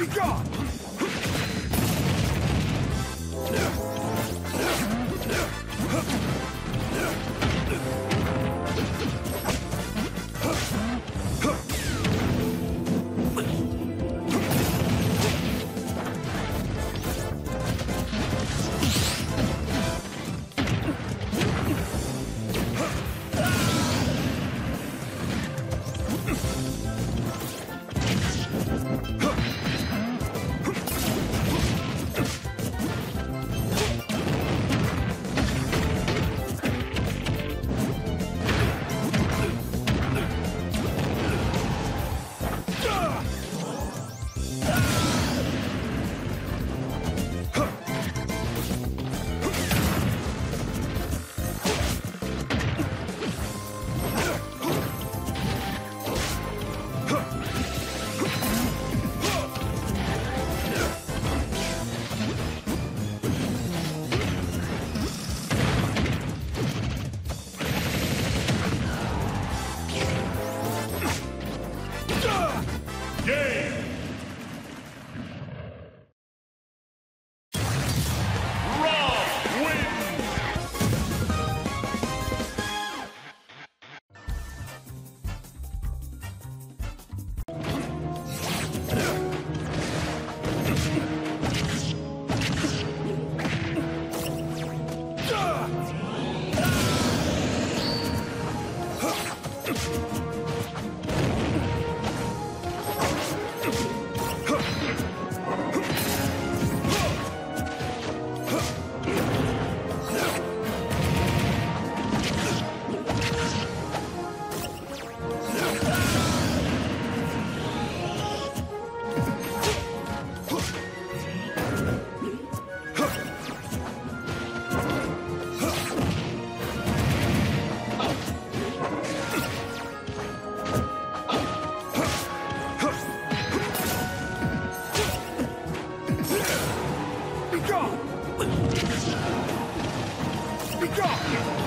Be gone! be gone!